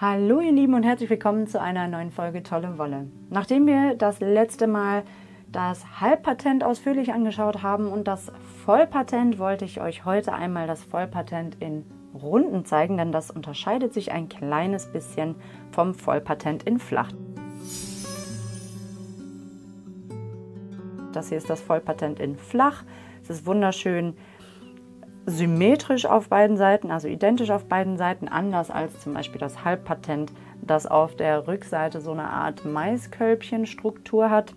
Hallo ihr Lieben und herzlich willkommen zu einer neuen Folge Tolle Wolle. Nachdem wir das letzte Mal das Halbpatent ausführlich angeschaut haben und das Vollpatent, wollte ich euch heute einmal das Vollpatent in Runden zeigen, denn das unterscheidet sich ein kleines bisschen vom Vollpatent in Flach. Das hier ist das Vollpatent in Flach. Es ist wunderschön symmetrisch auf beiden Seiten, also identisch auf beiden Seiten, anders als zum Beispiel das Halbpatent, das auf der Rückseite so eine Art Maiskölbchenstruktur hat.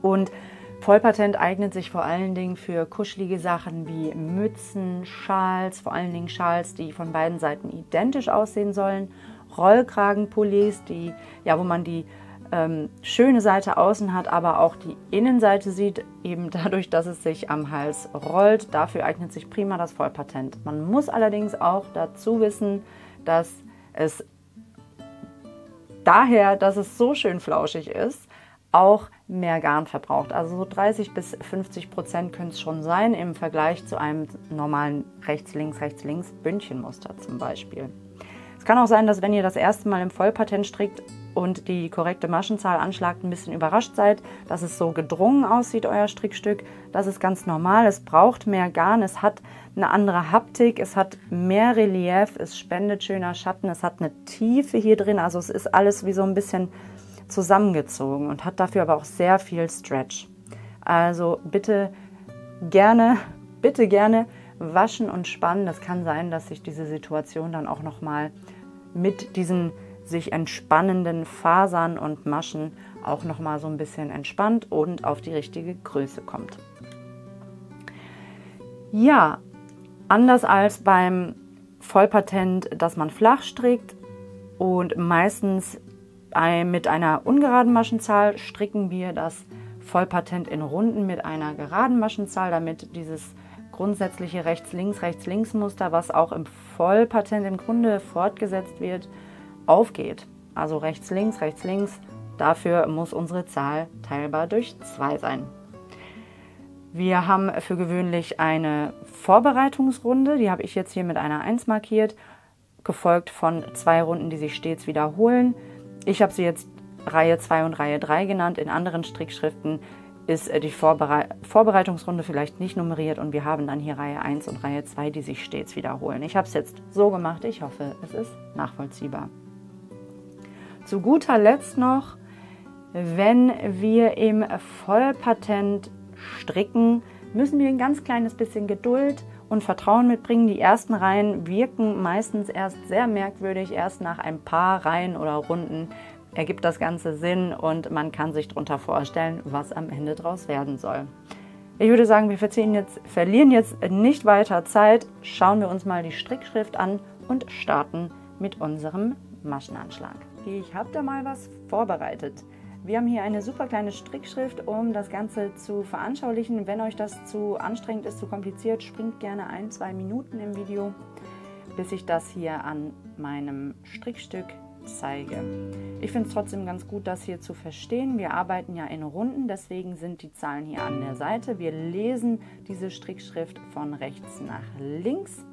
Und Vollpatent eignet sich vor allen Dingen für kuschelige Sachen wie Mützen, Schals, vor allen Dingen Schals, die von beiden Seiten identisch aussehen sollen, Rollkragenpullis, die, ja, wo man die ähm, schöne Seite außen hat, aber auch die Innenseite sieht, eben dadurch, dass es sich am Hals rollt. Dafür eignet sich prima das Vollpatent. Man muss allerdings auch dazu wissen, dass es daher, dass es so schön flauschig ist, auch mehr Garn verbraucht. Also so 30 bis 50 Prozent können es schon sein im Vergleich zu einem normalen rechts-links, rechts-links Bündchenmuster zum Beispiel. Es kann auch sein, dass wenn ihr das erste Mal im Vollpatent strickt, und die korrekte Maschenzahl anschlagt, ein bisschen überrascht seid, dass es so gedrungen aussieht, euer Strickstück. Das ist ganz normal. Es braucht mehr Garn, es hat eine andere Haptik, es hat mehr Relief, es spendet schöner Schatten, es hat eine Tiefe hier drin. Also es ist alles wie so ein bisschen zusammengezogen und hat dafür aber auch sehr viel Stretch. Also bitte gerne, bitte gerne waschen und spannen. Das kann sein, dass sich diese Situation dann auch nochmal mit diesen sich entspannenden Fasern und Maschen auch noch mal so ein bisschen entspannt und auf die richtige Größe kommt. Ja, anders als beim Vollpatent, dass man flach strickt und meistens mit einer ungeraden Maschenzahl stricken wir das Vollpatent in Runden mit einer geraden Maschenzahl, damit dieses grundsätzliche rechts-links, rechts-links Muster, was auch im Vollpatent im Grunde fortgesetzt wird, aufgeht. Also rechts, links, rechts, links. Dafür muss unsere Zahl teilbar durch 2 sein. Wir haben für gewöhnlich eine Vorbereitungsrunde, die habe ich jetzt hier mit einer 1 markiert, gefolgt von zwei Runden, die sich stets wiederholen. Ich habe sie jetzt Reihe 2 und Reihe 3 genannt. In anderen Strickschriften ist die Vorbere Vorbereitungsrunde vielleicht nicht nummeriert und wir haben dann hier Reihe 1 und Reihe 2, die sich stets wiederholen. Ich habe es jetzt so gemacht, ich hoffe, es ist nachvollziehbar. Zu guter Letzt noch, wenn wir im Vollpatent stricken, müssen wir ein ganz kleines bisschen Geduld und Vertrauen mitbringen. Die ersten Reihen wirken meistens erst sehr merkwürdig. Erst nach ein paar Reihen oder Runden ergibt das Ganze Sinn und man kann sich darunter vorstellen, was am Ende daraus werden soll. Ich würde sagen, wir jetzt, verlieren jetzt nicht weiter Zeit. Schauen wir uns mal die Strickschrift an und starten mit unserem Maschenanschlag. Ich habe da mal was vorbereitet. Wir haben hier eine super kleine Strickschrift, um das Ganze zu veranschaulichen. Wenn euch das zu anstrengend ist, zu kompliziert, springt gerne ein, zwei Minuten im Video, bis ich das hier an meinem Strickstück zeige. Ich finde es trotzdem ganz gut, das hier zu verstehen. Wir arbeiten ja in Runden, deswegen sind die Zahlen hier an der Seite. Wir lesen diese Strickschrift von rechts nach links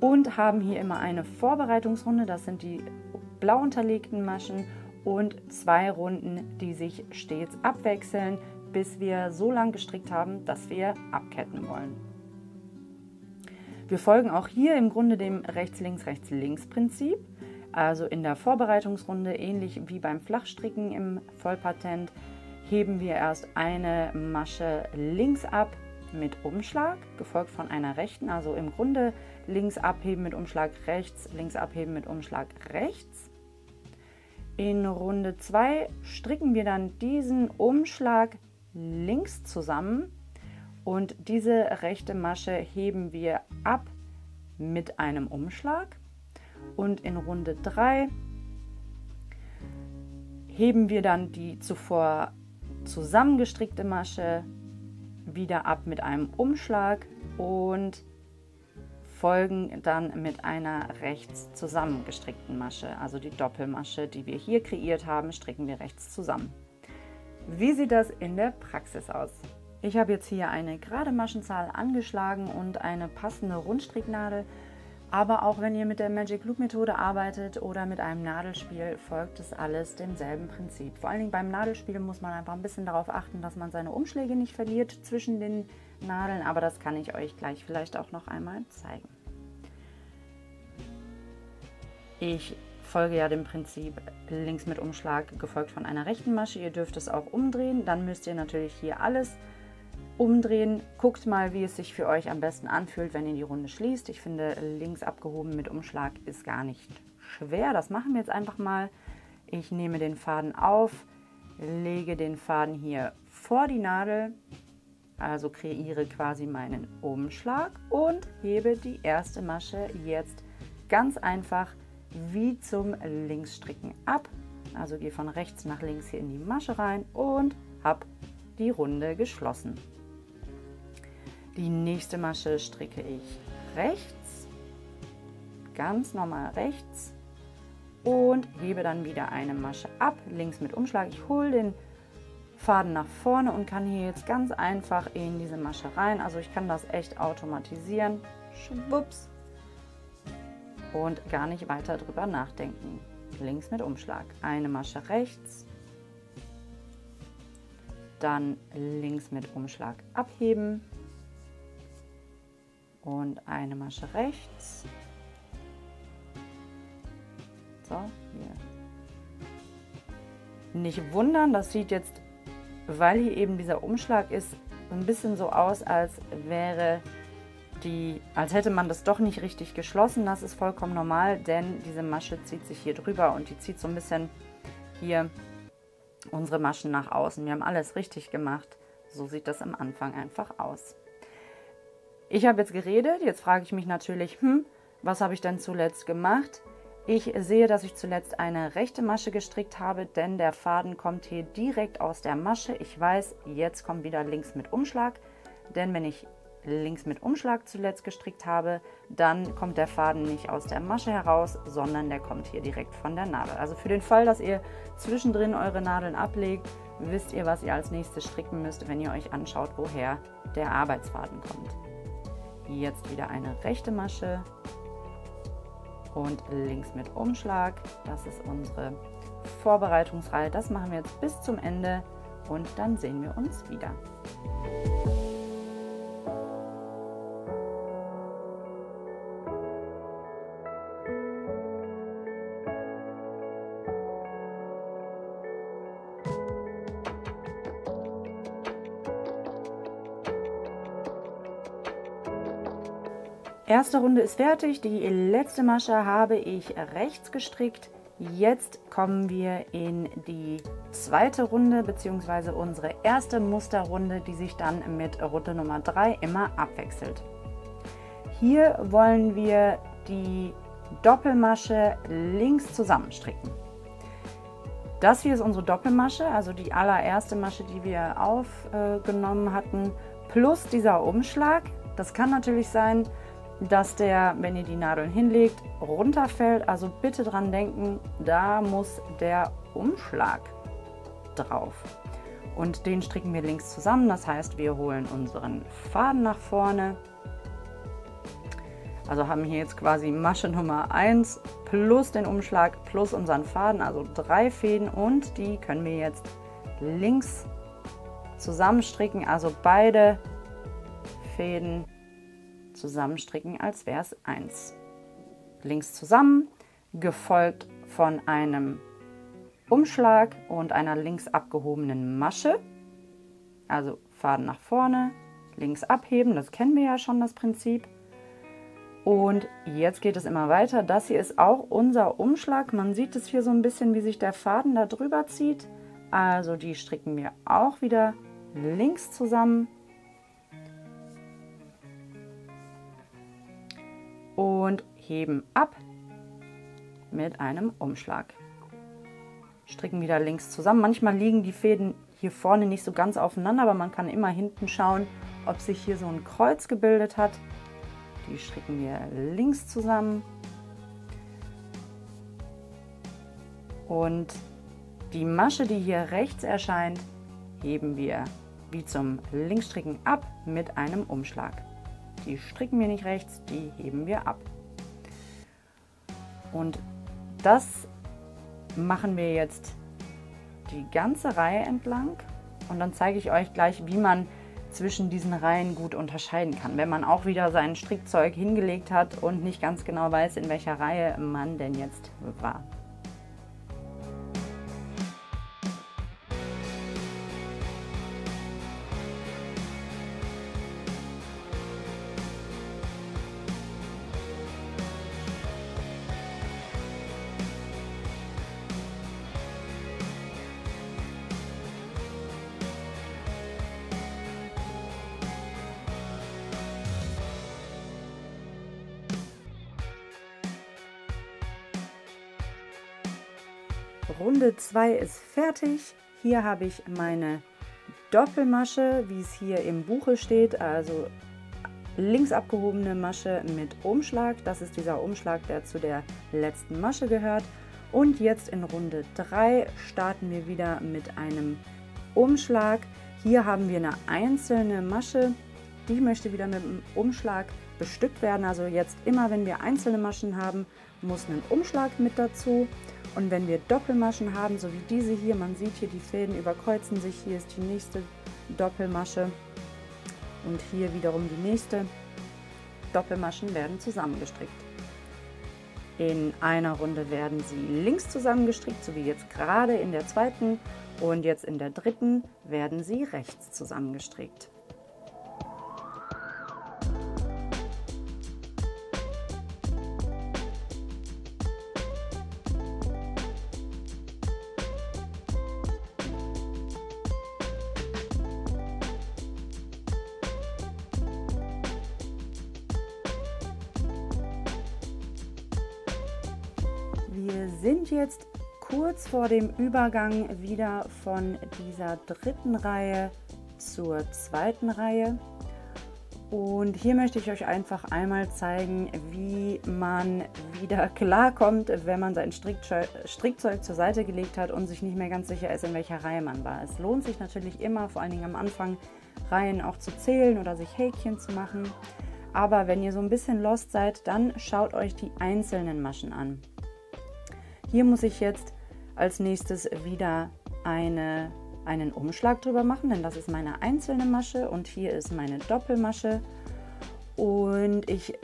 und haben hier immer eine Vorbereitungsrunde, das sind die blau unterlegten Maschen und zwei Runden, die sich stets abwechseln, bis wir so lang gestrickt haben, dass wir abketten wollen. Wir folgen auch hier im Grunde dem Rechts-Links-Rechts-Links-Prinzip. Also in der Vorbereitungsrunde, ähnlich wie beim Flachstricken im Vollpatent, heben wir erst eine Masche links ab mit Umschlag, gefolgt von einer rechten. Also im Grunde links abheben mit Umschlag rechts, links abheben mit Umschlag rechts. In Runde 2 stricken wir dann diesen Umschlag links zusammen und diese rechte Masche heben wir ab mit einem Umschlag. Und in Runde 3 heben wir dann die zuvor zusammengestrickte Masche wieder ab mit einem Umschlag und folgen dann mit einer rechts zusammengestrickten Masche, also die Doppelmasche, die wir hier kreiert haben, stricken wir rechts zusammen. Wie sieht das in der Praxis aus? Ich habe jetzt hier eine gerade Maschenzahl angeschlagen und eine passende Rundstricknadel. Aber auch wenn ihr mit der Magic Loop Methode arbeitet oder mit einem Nadelspiel, folgt es alles demselben Prinzip. Vor allen Dingen beim Nadelspiel muss man einfach ein bisschen darauf achten, dass man seine Umschläge nicht verliert zwischen den Nadeln, aber das kann ich euch gleich vielleicht auch noch einmal zeigen. Ich folge ja dem Prinzip links mit Umschlag gefolgt von einer rechten Masche. Ihr dürft es auch umdrehen, dann müsst ihr natürlich hier alles umdrehen. Guckt mal, wie es sich für euch am besten anfühlt, wenn ihr die Runde schließt. Ich finde, links abgehoben mit Umschlag ist gar nicht schwer. Das machen wir jetzt einfach mal. Ich nehme den Faden auf, lege den Faden hier vor die Nadel, also kreiere quasi meinen Umschlag und hebe die erste Masche jetzt ganz einfach wie zum Linksstricken ab. Also gehe von rechts nach links hier in die Masche rein und habe die Runde geschlossen. Die nächste Masche stricke ich rechts, ganz normal rechts und hebe dann wieder eine Masche ab, links mit Umschlag. Ich hole den Faden nach vorne und kann hier jetzt ganz einfach in diese Masche rein. Also ich kann das echt automatisieren. Schwupps. Und gar nicht weiter drüber nachdenken. Links mit Umschlag. Eine Masche rechts. Dann links mit Umschlag abheben und eine Masche rechts. So, hier. Nicht wundern, das sieht jetzt, weil hier eben dieser Umschlag ist, ein bisschen so aus, als wäre die, als hätte man das doch nicht richtig geschlossen. Das ist vollkommen normal, denn diese Masche zieht sich hier drüber und die zieht so ein bisschen hier unsere Maschen nach außen. Wir haben alles richtig gemacht. So sieht das am Anfang einfach aus. Ich habe jetzt geredet, jetzt frage ich mich natürlich, hm, was habe ich denn zuletzt gemacht? Ich sehe, dass ich zuletzt eine rechte Masche gestrickt habe, denn der Faden kommt hier direkt aus der Masche. Ich weiß, jetzt kommt wieder links mit Umschlag, denn wenn ich links mit Umschlag zuletzt gestrickt habe, dann kommt der Faden nicht aus der Masche heraus, sondern der kommt hier direkt von der Nadel. Also für den Fall, dass ihr zwischendrin eure Nadeln ablegt, wisst ihr, was ihr als nächstes stricken müsst, wenn ihr euch anschaut, woher der Arbeitsfaden kommt. Jetzt wieder eine rechte Masche und links mit Umschlag. Das ist unsere Vorbereitungsreihe. Das machen wir jetzt bis zum Ende und dann sehen wir uns wieder. Erste Runde ist fertig. Die letzte Masche habe ich rechts gestrickt. Jetzt kommen wir in die zweite Runde bzw. unsere erste Musterrunde, die sich dann mit Runde Nummer 3 immer abwechselt. Hier wollen wir die Doppelmasche links zusammenstricken. Das hier ist unsere Doppelmasche, also die allererste Masche, die wir aufgenommen hatten, plus dieser Umschlag. Das kann natürlich sein, dass der, wenn ihr die Nadeln hinlegt, runterfällt. Also bitte dran denken, da muss der Umschlag drauf. Und den stricken wir links zusammen. Das heißt, wir holen unseren Faden nach vorne. Also haben hier jetzt quasi Masche Nummer 1 plus den Umschlag plus unseren Faden, also drei Fäden und die können wir jetzt links zusammenstricken, also beide Fäden zusammenstricken, als wäre es eins. Links zusammen, gefolgt von einem Umschlag und einer links abgehobenen Masche. Also Faden nach vorne, links abheben, das kennen wir ja schon, das Prinzip. Und jetzt geht es immer weiter. Das hier ist auch unser Umschlag. Man sieht es hier so ein bisschen, wie sich der Faden da drüber zieht. Also die stricken wir auch wieder links zusammen und heben ab mit einem Umschlag. Stricken wieder links zusammen. Manchmal liegen die Fäden hier vorne nicht so ganz aufeinander, aber man kann immer hinten schauen, ob sich hier so ein Kreuz gebildet hat. Die stricken wir links zusammen. Und die Masche, die hier rechts erscheint, heben wir wie zum Linksstricken ab mit einem Umschlag. Die stricken wir nicht rechts, die heben wir ab. Und das machen wir jetzt die ganze Reihe entlang und dann zeige ich euch gleich, wie man zwischen diesen Reihen gut unterscheiden kann. Wenn man auch wieder sein Strickzeug hingelegt hat und nicht ganz genau weiß, in welcher Reihe man denn jetzt war. Runde 2 ist fertig. Hier habe ich meine Doppelmasche, wie es hier im Buche steht, also links abgehobene Masche mit Umschlag. Das ist dieser Umschlag, der zu der letzten Masche gehört. Und jetzt in Runde 3 starten wir wieder mit einem Umschlag. Hier haben wir eine einzelne Masche, die möchte wieder mit dem Umschlag bestückt werden. Also jetzt immer, wenn wir einzelne Maschen haben, muss ein Umschlag mit dazu. Und wenn wir Doppelmaschen haben, so wie diese hier, man sieht hier, die Fäden überkreuzen sich, hier ist die nächste Doppelmasche und hier wiederum die nächste. Doppelmaschen werden zusammengestrickt. In einer Runde werden sie links zusammengestrickt, so wie jetzt gerade in der zweiten. Und jetzt in der dritten werden sie rechts zusammengestrickt. Vor dem Übergang wieder von dieser dritten Reihe zur zweiten Reihe. Und hier möchte ich euch einfach einmal zeigen, wie man wieder klarkommt, wenn man sein Strickzeug zur Seite gelegt hat und sich nicht mehr ganz sicher ist, in welcher Reihe man war. Es lohnt sich natürlich immer, vor allen Dingen am Anfang, Reihen auch zu zählen oder sich Häkchen zu machen. Aber wenn ihr so ein bisschen lost seid, dann schaut euch die einzelnen Maschen an. Hier muss ich jetzt als nächstes wieder eine, einen Umschlag drüber machen, denn das ist meine einzelne Masche und hier ist meine Doppelmasche. Und ich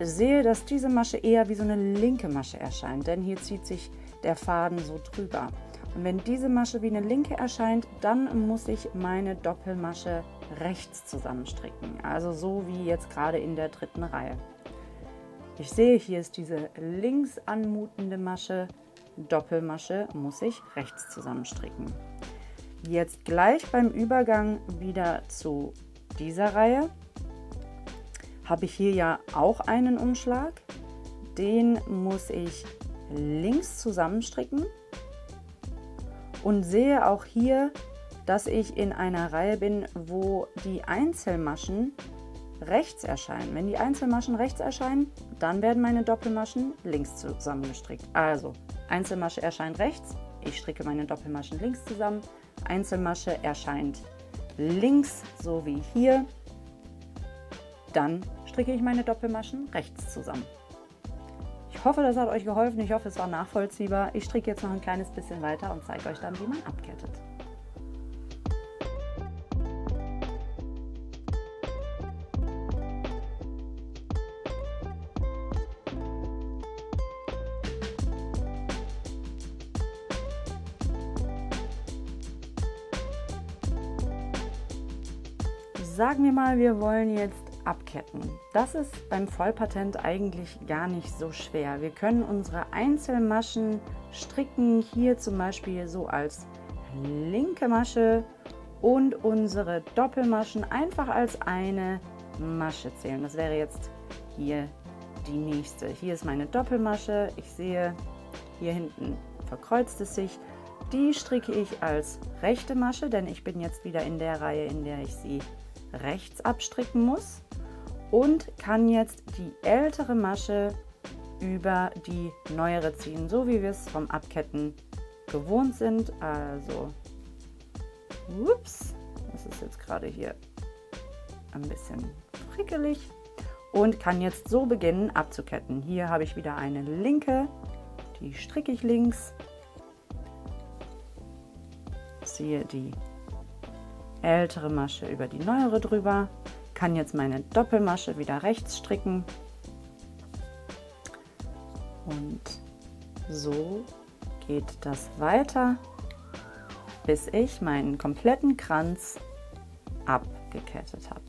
sehe, dass diese Masche eher wie so eine linke Masche erscheint, denn hier zieht sich der Faden so drüber. Und wenn diese Masche wie eine linke erscheint, dann muss ich meine Doppelmasche rechts zusammenstricken. Also so wie jetzt gerade in der dritten Reihe. Ich sehe, hier ist diese links anmutende Masche, Doppelmasche, muss ich rechts zusammenstricken. Jetzt gleich beim Übergang wieder zu dieser Reihe habe ich hier ja auch einen Umschlag. Den muss ich links zusammenstricken und sehe auch hier, dass ich in einer Reihe bin, wo die Einzelmaschen rechts erscheinen. Wenn die Einzelmaschen rechts erscheinen, dann werden meine Doppelmaschen links zusammengestrickt. Also Einzelmasche erscheint rechts, ich stricke meine Doppelmaschen links zusammen. Einzelmasche erscheint links, so wie hier. Dann stricke ich meine Doppelmaschen rechts zusammen. Ich hoffe, das hat euch geholfen. Ich hoffe, es war nachvollziehbar. Ich stricke jetzt noch ein kleines bisschen weiter und zeige euch dann, wie man abkettet. Sagen wir mal, wir wollen jetzt abketten. Das ist beim Vollpatent eigentlich gar nicht so schwer. Wir können unsere Einzelmaschen stricken, hier zum Beispiel so als linke Masche und unsere Doppelmaschen einfach als eine Masche zählen. Das wäre jetzt hier die nächste. Hier ist meine Doppelmasche. Ich sehe, hier hinten verkreuzt es sich. Die stricke ich als rechte Masche, denn ich bin jetzt wieder in der Reihe, in der ich sie rechts abstricken muss und kann jetzt die ältere Masche über die neuere ziehen, so wie wir es vom Abketten gewohnt sind. Also, ups, das ist jetzt gerade hier ein bisschen frickelig. und kann jetzt so beginnen abzuketten. Hier habe ich wieder eine linke, die stricke ich links, ziehe die ältere Masche über die neuere drüber, kann jetzt meine Doppelmasche wieder rechts stricken und so geht das weiter, bis ich meinen kompletten Kranz abgekettet habe.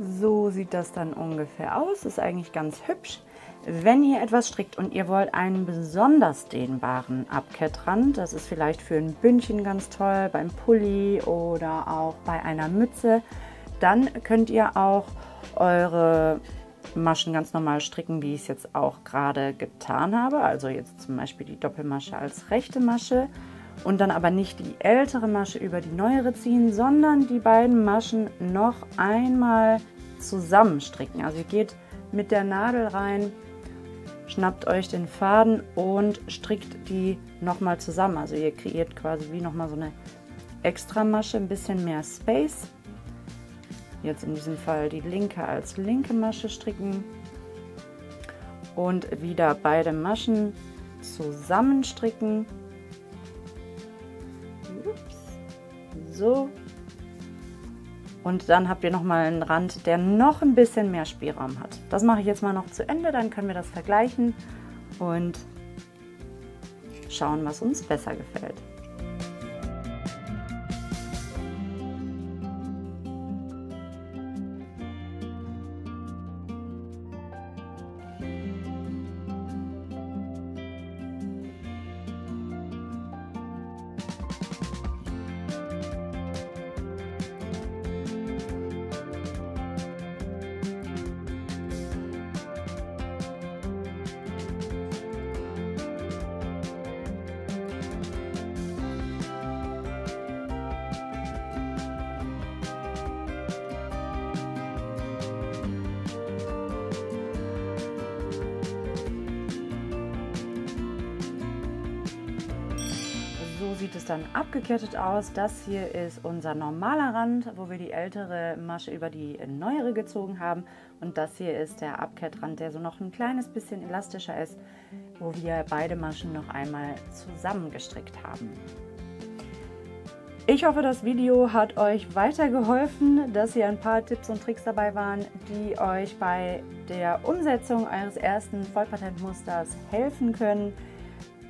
So sieht das dann ungefähr aus. Ist eigentlich ganz hübsch. Wenn ihr etwas strickt und ihr wollt einen besonders dehnbaren Abkettrand, das ist vielleicht für ein Bündchen ganz toll, beim Pulli oder auch bei einer Mütze, dann könnt ihr auch eure Maschen ganz normal stricken, wie ich es jetzt auch gerade getan habe. Also jetzt zum Beispiel die Doppelmasche als rechte Masche und dann aber nicht die ältere Masche über die neuere ziehen, sondern die beiden Maschen noch einmal zusammenstricken. Also ihr geht mit der Nadel rein, schnappt euch den Faden und strickt die nochmal zusammen. Also ihr kreiert quasi wie nochmal so eine extra Masche, ein bisschen mehr Space. Jetzt in diesem Fall die linke als linke Masche stricken und wieder beide Maschen zusammenstricken. So, und dann habt ihr nochmal einen Rand, der noch ein bisschen mehr Spielraum hat. Das mache ich jetzt mal noch zu Ende, dann können wir das vergleichen und schauen, was uns besser gefällt. Sieht es dann abgekettet aus. Das hier ist unser normaler Rand, wo wir die ältere Masche über die neuere gezogen haben. Und das hier ist der Abkettrand, der so noch ein kleines bisschen elastischer ist, wo wir beide Maschen noch einmal zusammengestrickt haben. Ich hoffe, das Video hat euch weitergeholfen, dass hier ein paar Tipps und Tricks dabei waren, die euch bei der Umsetzung eures ersten Vollpatentmusters helfen können.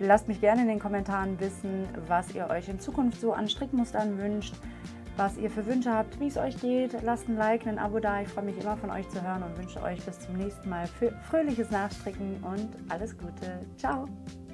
Lasst mich gerne in den Kommentaren wissen, was ihr euch in Zukunft so an Strickmustern wünscht, was ihr für Wünsche habt, wie es euch geht. Lasst ein Like, ein Abo da. Ich freue mich immer von euch zu hören und wünsche euch bis zum nächsten Mal fröhliches Nachstricken und alles Gute. Ciao!